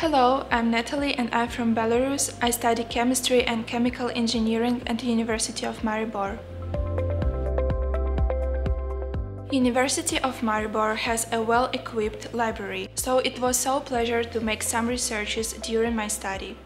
Hello, I'm Natalie and I'm from Belarus. I study chemistry and chemical engineering at the University of Maribor. University of Maribor has a well-equipped library, so it was so pleasure to make some researches during my study.